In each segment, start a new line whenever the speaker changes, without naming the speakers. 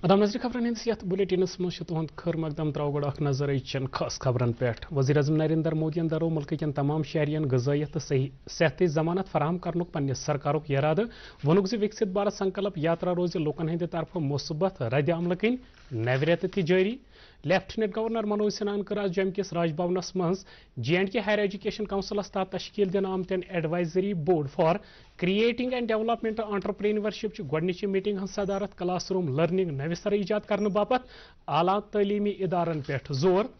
अदाम नज़र खबरन हथ bulletin bulletins मज खर मकदम त्रो गो नज़र चन खास खबरन पे वजी अजम नरेंद्र मोदी दरो मुल्क तमाम शहरियन गजाइत तो सही सेहत जमानत फराहम कर पन्ने सरकार इराद वोनुक विकसित भारत संकल्प यात्रा रोज लूकन हंद तरफ़ मुसबत रद अमल कन नवरेत रेत जारी लेफ्टिनेंट गवर्नर मनोज सिन्हान कर आज जम किस राजभवनस मज J and K higher education काउंसिलस तहत तश्कील दिन आमतन advisory board for creating and development entrepreneurship गोडनिच meeting हज सदारत क्लास रूम लर्निंग नविसर ईजाद करने बापत आला तलीमी इदारन पे ज़ोर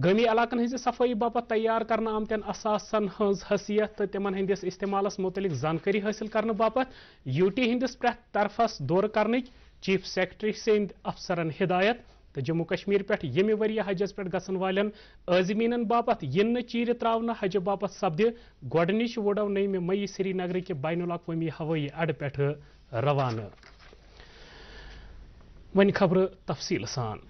गमी इलाकन हज सफ़ाई बापत तैयार करना आमतन असासन हज तो तिमन हंदिस इस्तेमालस मुतलिक जानकारी हासिल करने बापत यूटी हंदिस प्रेथ तरफस दौर कर चीफ सेक्रेटरी सद अफसरन हिदायत तो जम्मू कश्मीर पे यमि वरी हजस पे गसन वालन अजमीन बापत इन चीर त्रावन हज बापत सपद गोडनिश वोडव नमि मई श्रीनगर के बैन अवी हवाई अड पे रवाना। वन खबर तफसील सान।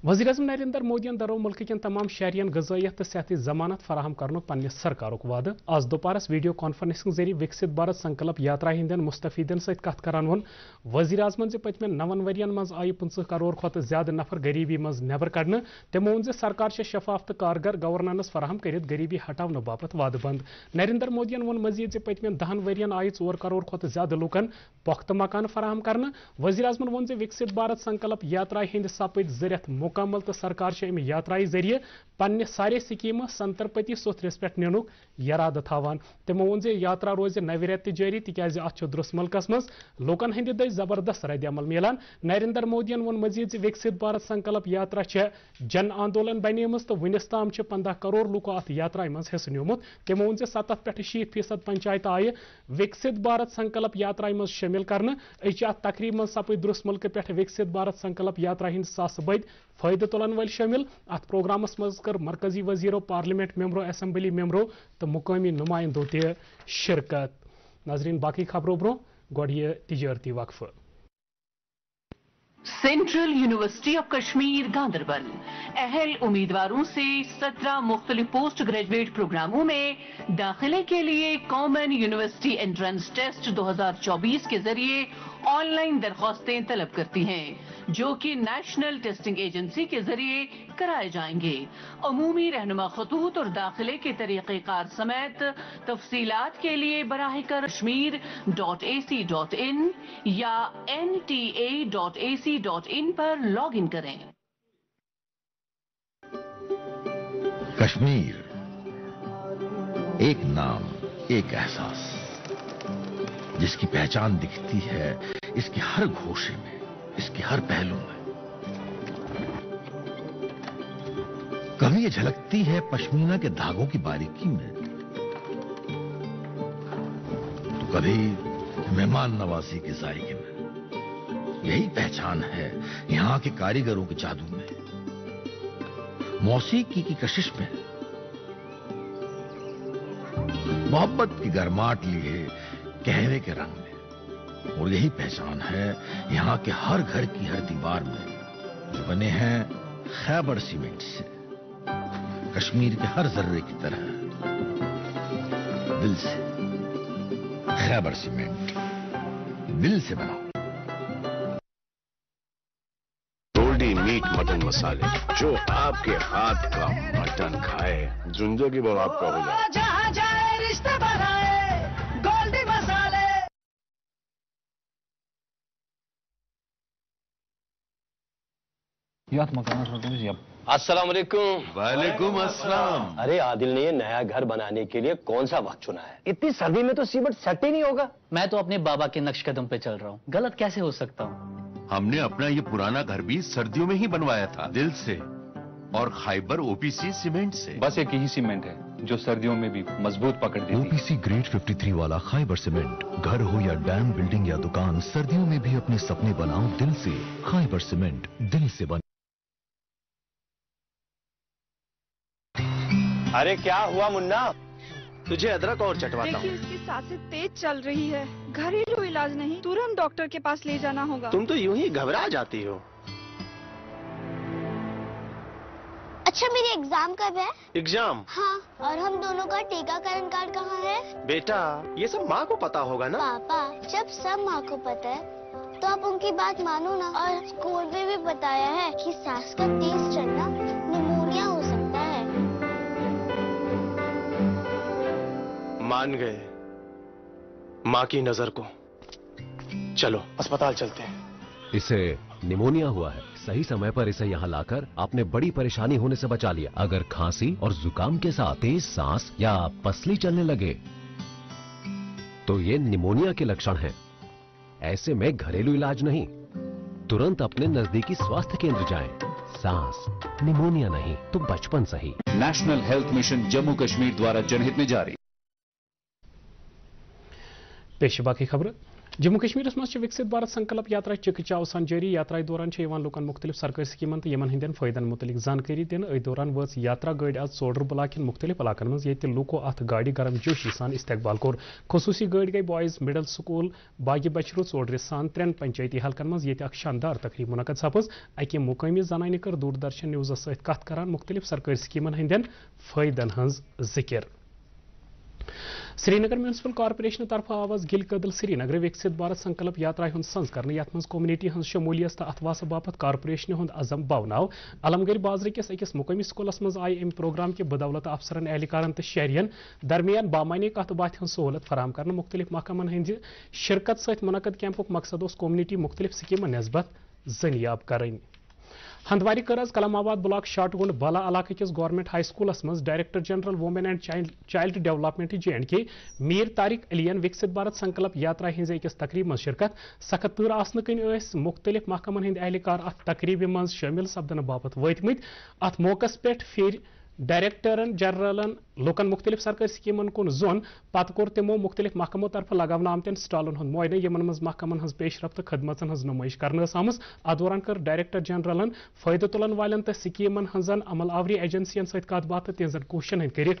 वज़ीर अजम नरेंद्र मोदियन दरो मुल्क तमाम शहरियन गजाइत तो सेहत जमानत फराहम कर पन्ने सरकार वाद आज दोपहरस वीडियो कॉन्फ्रेंसिंग ज़रिए विकसित भारत संकल्प यात्रा हिंदन मुस्तफीदन सत कत करान वोन वज़ीर अजमन पतम नवन वरियन मज आई पंच करोड़ खुत ज़्यादा नफर गरीबी मज नबर कड़न तमो सरकार शफाफ तो कारगर गवर्नेंस फराहम कर गरीबी हटाने बापत वाद बंद नरेंद्र मोदियन वोन मजीद पतम दहन वरियन आई चोर करोड़ खुत ज़्यादा लूकन पुख्त मकान फराहम कर वज़ीर अजमन वोन विकसित भारत संकल्प यात्रा हिंद सपद जरियत मुकम्मल तो सरकार अमि यात्रा ज़रिए पन्ने सारे स्कीम संतरपति सोथरस पे निनुक इराद थावान। तमो वोन यात्रा रोज नव रेत जारी तिकाज अत दुरुस मुल्कस मज लूकन हंद दज ज़बरदस्त अमल मिलान नरेंद्र मोदियन वोन मजीद विकसित भारत संकल्प यात्रा जन आंदोलन बनेम तो वनस ताम पंद्रह करोड़ लूको अत यात्रा मज हिस्स निमुत तमो वोन सतह पे शीत फ़ीसद पंचायत आय। विकसित भारत संकल्प यात्रा मज शामिल कर अत तकरीब मज सपद दुरुस मुल्क पे विकसित भारत संकल्प यात्रा हिंद सास बद फ़ायदे तुलन वल शामिल। अत प्रोग्रामस मज कर मरकजी वजीरों पार्लियामेंट मेम्बरों असम्बली मेम्बरों तो मुकामी नुमाइंदों त शिरकत। नाजरीन, बाकी खबरों ब्रो गोड़िए तिजारती वक्फ।
Central university of Kashmir, Ganderbal. अहल उम्मीदवारों से 17 मुख्तलिफ़ पोस्ट ग्रेजुएट प्रोग्रामों में दाखिले के लिए कॉमन यूनिवर्सिटी एंट्रेंस टेस्ट 2024 के ज़रिए ऑनलाइन दरख्वास्तें तलब करती हैं, जो कि नेशनल टेस्टिंग एजेंसी के ज़रिए कराए जाएँगे। अमूमी रहनुमा खतूत और दाखिले के तरीक़ेकार समेत तफसीलात के लिए बराह कर Kashmir dot A C dot in या N T A dot A C dot in पर लॉग इन करें।
कश्मीर, एक नाम, एक एहसास। जिसकी पहचान दिखती है, इसके हर घोषे में, इसके हर पहलू में। कभी ये झलकती है पश्मीना के धागों की बारीकी में? तो कभी मेहमान नवाजी के जायके में। यही पहचान है यहाँ के कारीगरों के जादू में। मौसीकी की कशिश में। मोहब्बत की गरमाट लिए कहवे के रंग में। और यही पहचान है यहाँ के हर घर की हर दीवार में जो बने हैं खैबर सीमेंट से। कश्मीर के हर जर्रे की तरह। दिल से। खैबर सीमेंट। दिल से बनाओ।
मीट मटन मसाले, जो आपके हाथ का मटन खाए ज़िंदगी भर आपका हो जाए।
अस्सलाम वालेकुम
वालेकुम अस्सलाम
अरे आदिल ने ये नया घर बनाने के लिए कौन सा वक्त चुना है? इतनी सर्दी में तो सीमेंट सेट ही नहीं होगा।
मैं तो अपने बाबा के नक्श कदम पे चल रहा हूँ। गलत कैसे हो सकता हूँ?
हमने अपना ये पुराना घर भी सर्दियों में ही बनवाया था दिल से और खाइबर ओपीसी सीमेंट से।
बस एक ही सीमेंट है जो सर्दियों में भी मज़बूत पकड़ देती है।
ओपीसी ग्रेड 53 वाला खाइबर सीमेंट घर हो या डैम बिल्डिंग या दुकान सर्दियों में भी अपने सपने बनाओ दिल से। खाइबर सीमेंट दिल से बन
अरे क्या हुआ मुन्ना?
तुझे अदरक और चटवाता
देखिए उसकी साँसें तेज चल रही है। घरेलू इलाज नहीं तुरंत डॉक्टर के पास ले जाना होगा।
तुम तो यूँ ही घबरा जाती हो।
अच्छा मेरी एग्ज़ाम कब है?
एग्ज़ाम?
हाँ और हम दोनों का टीकाकरण कार्ड कहाँ है?
बेटा ये सब माँ को पता होगा ना?
पापा जब सब माँ को पता है तो आप उनकी बात मानो ना। और स्कूल में भी बताया है कि सांस का तेज चढ़ना
मान गए माँ की नज़र को। चलो अस्पताल चलते हैं।
इसे निमोनिया हुआ है। सही समय पर इसे यहाँ लाकर आपने बड़ी परेशानी होने से बचा लिया। अगर खांसी और जुकाम के साथ तेज सांस या पसली चलने लगे तो ये निमोनिया के लक्षण हैं। ऐसे में घरेलू इलाज नहीं। तुरंत अपने नजदीकी स्वास्थ्य केंद्र जाएँ। सांस निमोनिया नहीं तो बचपन सही।
National health mission Jammu Kashmir द्वारा जनहित में जारी।
पेश बाकी खबर जम्मू कश्मीर मज विकसित भारत संकल्प यात्रा चिक चाव जारी यात्रा दौरान लुकन मुख्तलिफ़ सरकारी स्कीमन तो हंद फायदन मुतलिक जानकारी दिन अ दौरान वच यात्रा गाड़ी आज सोडर ब्लाक मुख्तलिफ़ इलाकन मज ये लूको अत गाड़ी गर्म जोशी सान इस्तकबाल कोर खसूसी गाड़ी गई बॉयज़ मिडल स्कूल बागी बचरू सोडर सान त्रेन पंचायती हलकन मज ये शानदार तकरीब मुनद सपज अकि मुकामी जनान कर दूरदर्शन न्यूज़ सत कत करान मुख्तलिफ़ सरकारी स्कीमन हंद फायदन हज श्रीनगर म्यूनसिपल कॉर्पोरेशन तरफ़ आवाज़ गिल कदल श्रीनगर विकसित भारत संकल्प यात्रा हूँ संज कर कम्युनिटी हज शमूलियत तो अथवास बापत कॉर्पोरेशन हूँ अजम बवनाव। अलमगर बाज़ार किस अकिस मुकमी स्कूलस मज आय अमि प्रोग्राम के बदौलत अफसरन एहलकारन तो शहरियन। दरमियान बामानी कत बात हज सहूलत फराम कर मुख्तलिफ़ महकमन हंद शिरकत सत मुनद कैंपुक मकसद कम्युनिटी मुख्तलिफ़ स्कीम नस्बत जनियाब करें हंदवारी कर कलमाबाद ब्लॉक शाटगुंड बला इलाक गवर्नमेंट हाई स्कूलस मज director general women and child development J and K Mir Tariq alien विकसित भारत संकल्प यात्रा हज अकिस तकरीब में शिरकत। सख्त तूर आसन कन मुख्तलिफ़ महकमन हंद एहलकार अ तकरीब मज शामिल सपदन बापत वतमत। अत मौकस पे फिर डायरेक्टरन जनरलन लुकन मुख्तलिफ़ सरकारी स्कीमन कुन जोन पत् कोर तमो मुख्तलिफ़ महकमों तरफ़ लगावन आमतन स्टालन हूँ मुआयने यमन मज महकमन हज तो खदमतन हज नुमाइश कर आमस अ दौरान कर डायरेक्टर जनरलन फ़ायदे तुलन वालन तो स्कीमन हजन अमल आवरी एजेंसियन सत बात तिजन कोशन हंद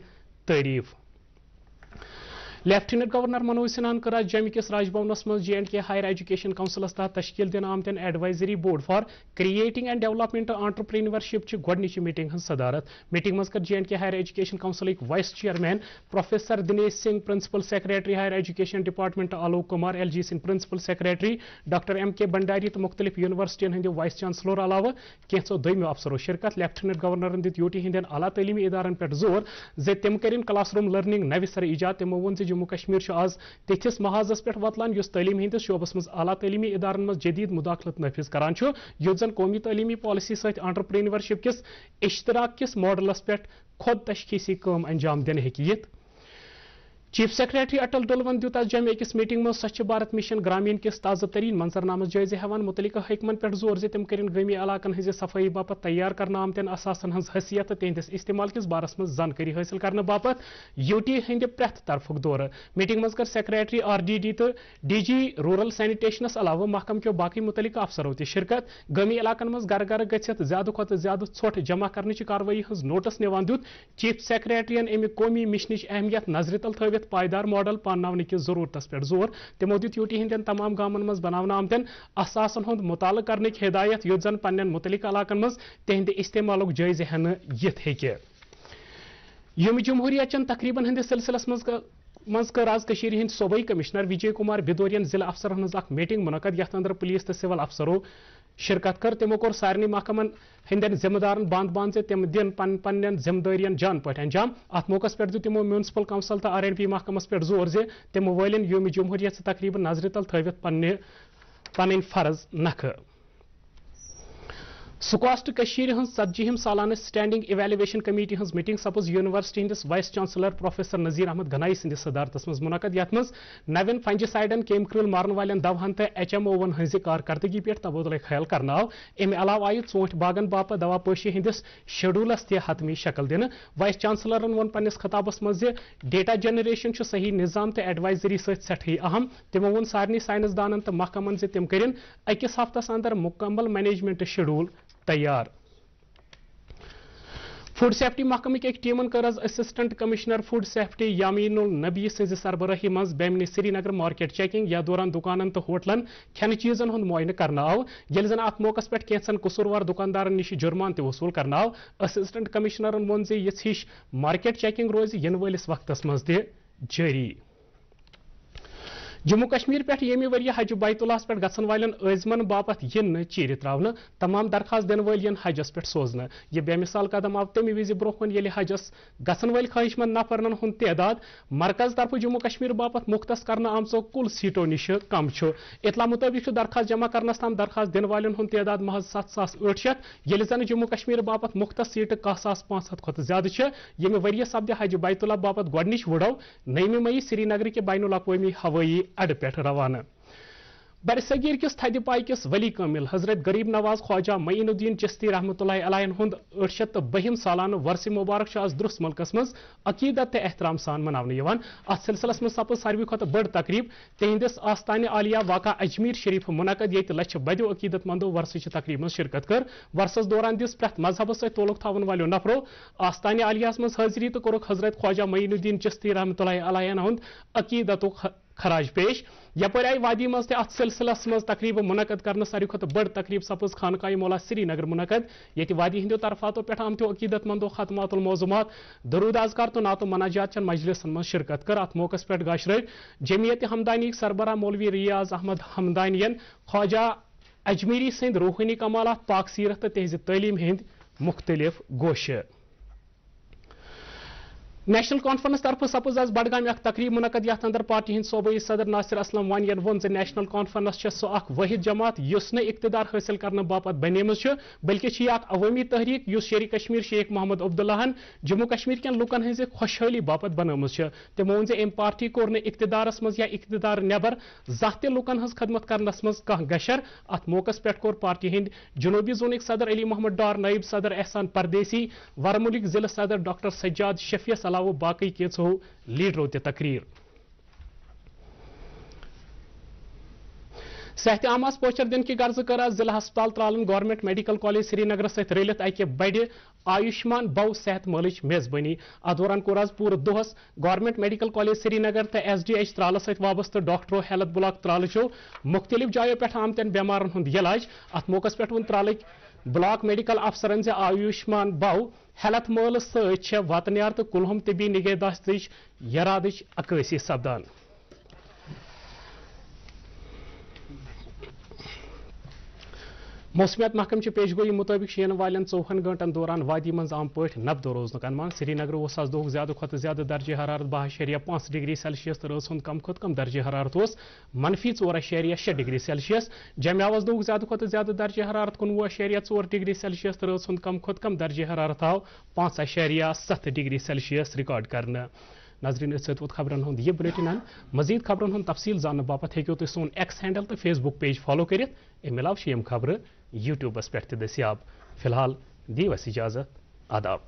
तारीफ़ लेफ्टिनेंट गवर्नर मनोज सिन्हान कर जम्मू किस राजभवनस J and K higher education काउंसिलस तहत तश्कील दिन आमतन advisory board for creating and development entrepreneurship गोडनिच meeting हज सदारत। मीटिंग मज कर J and K higher education council vice chairman professor Dinesh Singh, principal secretary higher education department Alok Kumar, L G Singh, principal secretary doctor M K Bhandari तो मुख्तलिफ़ यूनिवर्सिटियन हंद vice chancellor अलावा कैंसो दोमो अफसरों शिरकत। लेफ्टिनेंट गवर्नर दित UT हंद आला तलीमी इदारन पे ज़ोर। जे तम कर क्लासरूम लर्निंग नव सर ईजाद तमो वो जम्मू कश्मीर आज तथिस महाजस पे वतलान तलीम हंदिस शोबस मज अला तलीमी इदारन मज जदीद मुदाखलत नफिज करान जन कौमी तलीमी पॉलिसी सत आंट्रप्रीनरशिप किस इश्तराक किस मॉडलस पे खुद तशखीसी अंजाम दिन हेकियत चीफ सेक्रेटरी अटल डुलवन दित आज जम अकिस मीटिंग में स्वच्छ भारत मिशन ग्रामीण किस ताज़ा तरीन मंजरनाम जायजे हेवान मुतलिक हकमन पे ज़ोर जे तम कर गमी इलाकन हज सफ़ाई बापत तैयार कर आमतन असासन हज हैसियत तहदिस इस्तेमाल किस बारस मज जानकारी हासिल करने बापत यूटी हंद प्रेथ तरफुक दौर मीटिंग मज कर सेक्रेटरी आर डी डी तो डी जी रूरल सैनिटेशनस अलावा महकम के बाकी मुतलिक अफसरों त शिरकत गमी इलाकन मज गर गर गत ज़्यादा खुद ज़्यादा ोट जमा कर कार्रवाई हज नोटिस निवान दित चीफ सेक्रेटरीन अमि कौमी मिशन अहमियत नज़र तल थवित पायदार मॉडल पान कि ज़रूरत पे ज़ोर तमो दित यूटी हंदन तमाम गामन मज बनावन आमतन असासन हुंद मुताल करने हिदायत युत जन पन्न मुतलिक इलाकन मज तहद इस्तेमाल जायजे हन यथ हे यम जमहूरिया चन तकरीबन हंदिस सिलसिलस मज मज कर आज हंद सूबई कमिश्नर विजय कुमार बिदोरियन जिला अफसर हज मीटिंग मुनद यथ अंदर पुलिस तो सिविल अफसरों शिरकत कर तमो कोर सारे महकमन हंदन जिम्मेदारन बंद बंद से तम दिन पन पन्न जिम्मेदारियन जान पे अंजाम अत मौकस पे तमो म्यूनसिपल कौंसल तो आर एन पी महकमस पे ज़ोर जे तमो वालन योम जमहूरियत तकरीबन नज़र तल थ पन फ़र्ज़ नख सुकास्ट हंस सतजिहिम सालाना स्टैंडिंग इवेलुएशन कमेटी हंस मीटिंग सपज university हंदिस vice chancellor professor Nazir Ahmad Ganai सिंदिस सदारतस मज मुनकद यथ नवन फंजिसाइडन केमिकल मारन वालन दवाहन तो एच एम ओवन हंज कारकर्दगी पे तबादल ख्याल करना अमे अलाव आय ोट बागन बाप दवा पोशी हंदिस शेड्यूलस तह हतमी शक्ल दिन। वाइस चांसलरन वोन पन्नस खताबस मज। डेटा जनरेशन सही निज़ाम तो एडवाइजरी सठी अहम। तमो वोन सारे साइंसदान महकमन तम कर अकिस हफ्तस अंदर मुकम्मल मैनेजमेंट शेड्यूल तैयार। फ़ूड सेफ्टी महकमक एक टीमन कर assistant commissioner food safety Yaminul Nabi सज सरबराही मज बेमन श्रीनगर मार्केट चेकिंग या दौरान दुकान तो होटलन खेन चीजन हूँ मुआयन कर आव ये जन अत मौकस पे कैंसन कसूरवार दुकानदार निश जुर्मान तो वसूल कर आव असिस्टेंट कमिश्नरन वोन हिश मार्केट चेकिंग रोज इन वक्त मज जारी जम्मू कश्मीर पे ये वरी हज बैतुल्लास पे गसन वालन ऐजमन बापत इन चीर त्रावन तमाम दरखास्त दिन वल हजस पे सोजन यह बेमिसाल कदम आव तमि विज ब्रोह ये हजस गसन वल ख्वाहिशमंद नफरन हुंद तदाद मरकज तरफ़ जम्मू कश्मीर बापत मुख्त कर आमचो कुल सीटों निश कम इतला मुताबिक दरखास्त जमा करनस तम दरखास्त दिन वालन हुंद तदाद महज सत सास ठ शत ये जन जम्मू कश्मीर बापत मुख्त सीट कह सास पाँच हथ खुद ज़्यादा ये वरिय सपद हज बैतुल्ला बापत गोडनिश वुड़ो नईम मई श्रीनगर के बैन अवी हवाई अड्ड पे रवाना. बरसगीर किस थद पाई किस वली कामिल, हज़रत गरीब नवाज़ ख्वाजा मईनुद्दीन चिश्ती रहमत अलायन हुंद अठशत तो बहिम सालान वर्ष मुबारक आज दुरुस्त मुल्कस मज अकीदत एहतराम सान मनावन अत सिलसिलस मज सपज सारवी खुद बड़ तकरीब, तिहंदिस आस्तान आलिया वाका अजमीर शरीफ मुनद ये लछ बदो अकीदत मंदो वर्ष तकरीब मज शिरकत कर. वर्षस दौरान दिस प्रथ मज़हब सत तोलुक थवन वालो नफरो. आस्तान आलियास मज तो कोरुक हज़रत ख्वाजा मईनुद्दीन चिश्ती रहमत अलायन खराज पेश यपर आई वादी मज अत सिलसिलस मज तकरीब मुनद कर सारे खुद बड़ तकरीब सपज खानकाई मौला श्रीनगर मुनद ये वादी हंदो तरफातो पे आमतो अकीदत मंदो खतमात मौजूमात दरूद अजकार तो नातो मनाजात चन मजलिसन मज शिरकत कर अत मौकस पे गाशर जमीयत हमदानी सरबरा मौलवी रियाज अहमद हमदानियन ख्वाजा अजमीरी सद रूहानी कमालत पाक सीरत तो तहज तलीम हंद मुख्तलिफ़ गोश नेशनल कॉन्फ्रेंस तरफ़ सपज आज बडगाम तकरीब मुनद ये अंदर पार्टी हिंद सूबई सदर नासिर असलम वानियन वोन जे नेशनल कॉन्फ्रेंस सह अख जमात युस न हासिल करने बापत बनेम बल्कि अवामी तहरीक युस शेरी कश्मीर शेख मोहम्मद अब्दुल्लाहन जम्मू कश्मीर के लुकन खुशहाली बापत बनम तमो वोन जे अम पार्टी कोर इकतदारस या इकतदार नेबर जह त लुकन हज खदमत गशर अत मौकस पे कोर पार्टी हंद जनूबी जोनिक सदर अली मोहम्मद डार नायब सदर एहसान परदेसी वरमुलिक जिला सदर डॉक्टर सज्जाद अलाव बाकी कैंसो लीडरों तकरीर सेहत आमास पोचर दिन की गर्ज कर जिला हस्पताल त्रालन गवर्नमेंट मेडिकल कॉलेज श्रीनगर सत रलित अक बड़ आयुष्मान बव सेहत मलच मेजबानी अत दौरान कोर आज पूरे दोहस गवर्नमेंट मेडिकल कॉलेज श्रीनगर तो एस डी एच त्राल सत वाबस्त डॉक्टरों हेल्थ ब्लॉक त्रालचो मुख्तलिफ़ जायों पे आमतन बेमारन इलाज अत मौकस पे वो त्रालक ब्लॉक मेडिकल अफसरन से आयुष्मान बव हेल्थ मल सत वतनियार तो कुलहम तबी निगहदाश्त यराद अक्सी सपदान मौसमियात महकम की पेशगोई मुताबिक शीन वाले चौहन घंटन दौरान वादी मज आम पे नबदो रोजन अनुमान श्रीनगर आज दोह ज़्यादा खुद ज़्यादा दर्ज हरारत बह अशरिया पाँच डिग्री सेल्सियस तो रस कम खुद कम दर्ज हरारत मनफी ओर अशरिया शे डिग्री सेल्सियस। जमे दोह ज़्यादा खुद ज़्यादा दर्ज हरारत कुनवु अशरिया ओर डिग्री सेल्सियस तो रस कम खुद कम दर्ज हरारत आव पाँच अशरिया सत डिग्री सेल्सियस रिकॉर्ड करना। नजरीन सत खबरन हूँ यह बुलेटिन मजीद खबरन हूँ तफसील जानने बापत हेको तुम सोन एक्स हैंडल तो फेसबुक पेज फॉलो कर अलाव यम खबर यूट्यूबस पे दस्याब फ़िलहाल दीवस इजाज़त आदाब